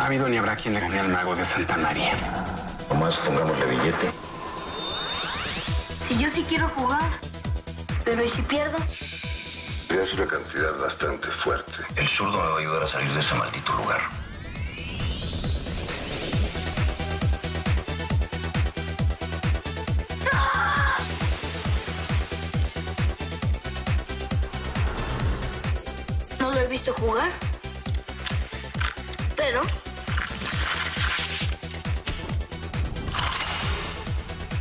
ha habido ni habrá quien le gane al mago de Santa María. Nomás pongámosle billete. Si yo sí quiero jugar, pero ¿y si pierdo? Es una cantidad bastante fuerte. El zurdo me va a ayudar a salir de ese maldito lugar. No lo he visto jugar. Pero...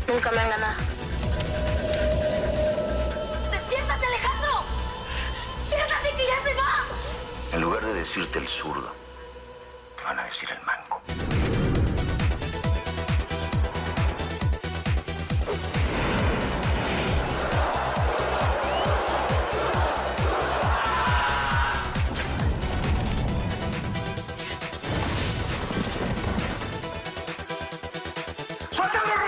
Nunca me han ganado. ¡Despiértate, Alejandro! ¡Despiértate que ya se va! En lugar de decirte el zurdo, te van a decir el manco. ¡Suéltame!